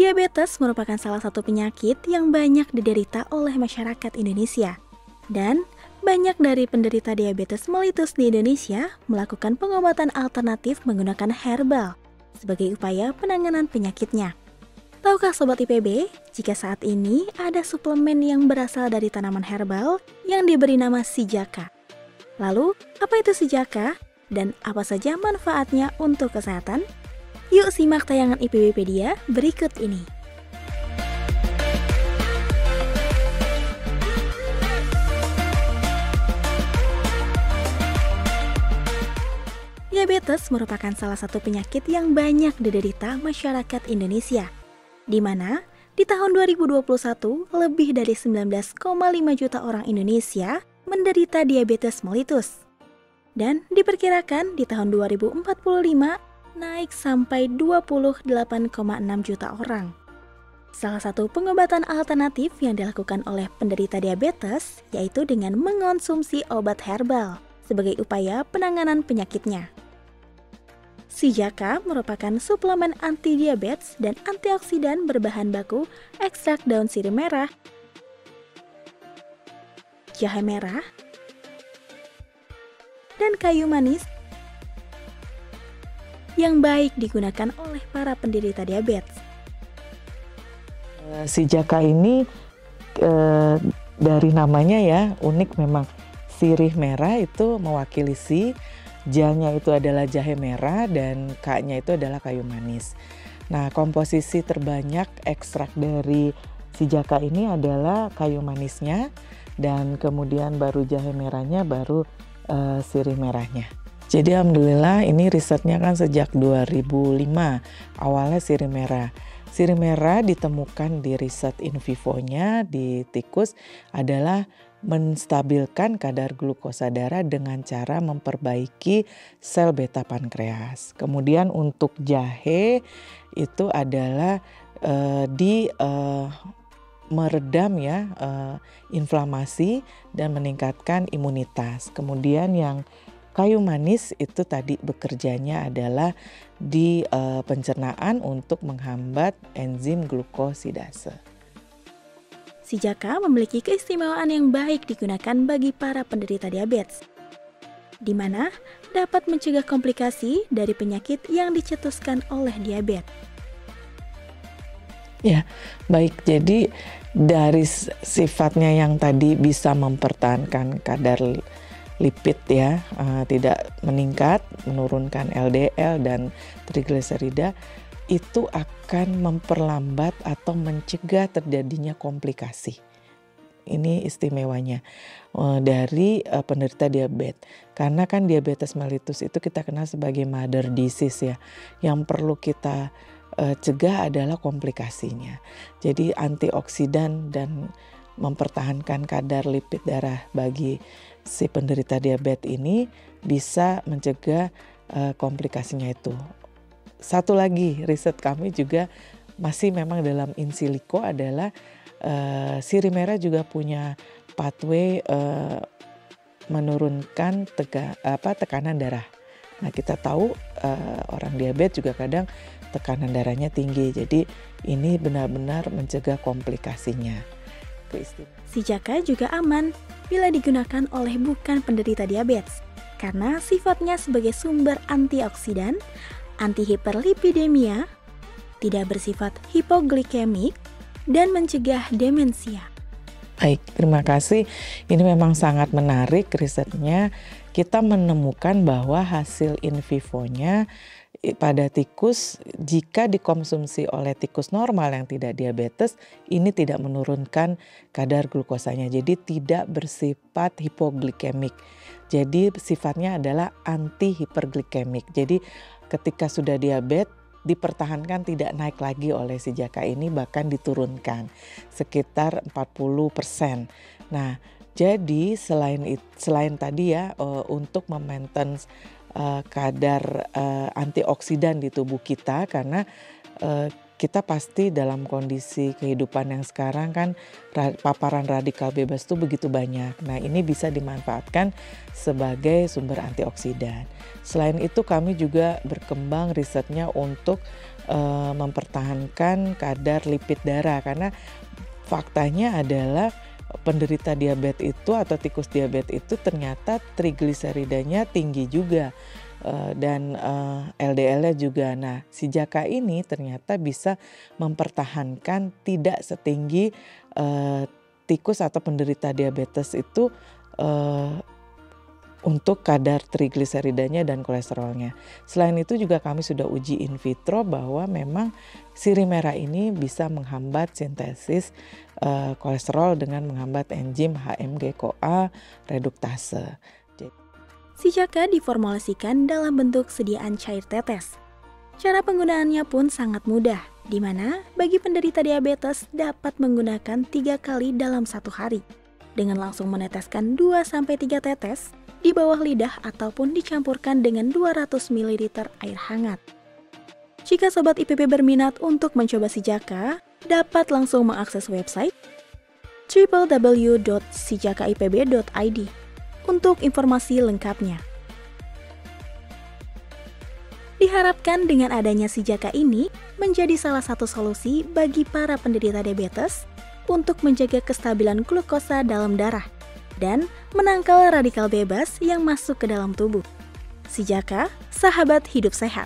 Diabetes merupakan salah satu penyakit yang banyak diderita oleh masyarakat Indonesia. Dan banyak dari penderita diabetes melitus di Indonesia melakukan pengobatan alternatif menggunakan herbal sebagai upaya penanganan penyakitnya. Tahukah Sobat IPB, jika saat ini ada suplemen yang berasal dari tanaman herbal yang diberi nama Sijaka? Lalu, apa itu Sijaka dan apa saja manfaatnya untuk kesehatan? Yuk simak tayangan IPBpedia berikut ini. Diabetes merupakan salah satu penyakit yang banyak diderita masyarakat Indonesia, di mana di tahun 2021 lebih dari 19,5 juta orang Indonesia menderita diabetes mellitus. Dan diperkirakan di tahun 2045 naik sampai 28,6 juta orang. Salah satu pengobatan alternatif yang dilakukan oleh penderita diabetes yaitu dengan mengonsumsi obat herbal sebagai upaya penanganan penyakitnya. Sijaka merupakan suplemen anti diabetes dan antioksidan berbahan baku ekstrak daun sirih merah, jahe merah, dan kayu manis yang baik digunakan oleh para penderita diabetes. Eh, si Jaka ini eh, dari namanya ya unik memang sirih merah itu mewakili si, janya itu adalah jahe merah dan kaknya itu adalah kayu manis. Nah komposisi terbanyak ekstrak dari si jaka ini adalah kayu manisnya dan kemudian baru jahe merahnya baru uh, sirih merahnya. Jadi alhamdulillah ini risetnya kan sejak 2005 awalnya sirih merah. Sirih merah ditemukan di riset in vivo-nya di tikus adalah menstabilkan kadar glukosa darah dengan cara memperbaiki sel beta pankreas. Kemudian untuk jahe itu adalah uh, di uh, meredam ya uh, inflamasi dan meningkatkan imunitas. Kemudian yang Kayu manis itu tadi bekerjanya adalah di uh, pencernaan untuk menghambat enzim glukosidase. Si Jaka memiliki keistimewaan yang baik digunakan bagi para penderita diabetes, di mana dapat mencegah komplikasi dari penyakit yang dicetuskan oleh diabetes. Ya, baik. Jadi dari sifatnya yang tadi bisa mempertahankan kadar lipid ya uh, tidak meningkat, menurunkan LDL dan trigliserida itu akan memperlambat atau mencegah terjadinya komplikasi. Ini istimewanya uh, dari uh, penderita diabetes. Karena kan diabetes mellitus itu kita kenal sebagai mother disease ya. Yang perlu kita cegah adalah komplikasinya. Jadi antioksidan dan mempertahankan kadar lipid darah bagi si penderita diabetes ini bisa mencegah uh, komplikasinya itu. Satu lagi riset kami juga masih memang dalam in silico adalah uh, sirih merah juga punya pathway uh, menurunkan tega, apa tekanan darah. Nah kita tahu uh, orang diabetes juga kadang tekanan darahnya tinggi, jadi ini benar-benar mencegah komplikasinya. Si Jaka juga aman bila digunakan oleh bukan penderita diabetes karena sifatnya sebagai sumber antioksidan, antihiperlipidemia, tidak bersifat hipoglikemik, dan mencegah demensia. Baik, terima kasih. Ini memang sangat menarik risetnya. Kita menemukan bahwa hasil in vivo-nya pada tikus jika dikonsumsi oleh tikus normal yang tidak diabetes ini tidak menurunkan kadar glukosanya. Jadi tidak bersifat hipoglikemik. Jadi sifatnya adalah anti hiperglikemik jadi ketika sudah diabetes dipertahankan tidak naik lagi oleh si jaka ini bahkan diturunkan sekitar 40%. Nah, jadi selain selain tadi ya uh, untuk memaintain uh, kadar uh, antioksidan di tubuh kita karena uh, kita pasti dalam kondisi kehidupan yang sekarang kan paparan radikal bebas itu begitu banyak. Nah, ini bisa dimanfaatkan sebagai sumber antioksidan. Selain itu kami juga berkembang risetnya untuk uh, mempertahankan kadar lipid darah karena faktanya adalah penderita diabetes itu atau tikus diabetes itu ternyata trigliseridanya tinggi juga uh, dan eh, LDL-nya juga. Nah, si Jaka ini ternyata bisa mempertahankan tidak setinggi uh, tikus atau penderita diabetes itu untuk kadar trigliseridanya dan kolesterolnya. Selain itu juga kami sudah uji in vitro bahwa memang sirih merah ini bisa menghambat sintesis uh, kolesterol dengan menghambat enzim HMG-CoA reduktase. Si Jaka diformulasikan dalam bentuk sediaan cair tetes. Cara penggunaannya pun sangat mudah, di mana bagi penderita diabetes dapat menggunakan tiga kali dalam satu hari, dengan langsung meneteskan 2-3 tetes di bawah lidah ataupun dicampurkan dengan 200 ml air hangat. Jika Sobat IPB berminat untuk mencoba si Jaka, dapat langsung mengakses website www.sijakaipb.id untuk informasi lengkapnya. Diharapkan dengan adanya si Jaka ini menjadi salah satu solusi bagi para penderita diabetes untuk menjaga kestabilan glukosa dalam darah dan menangkal radikal bebas yang masuk ke dalam tubuh. Si Jaka, sahabat hidup sehat.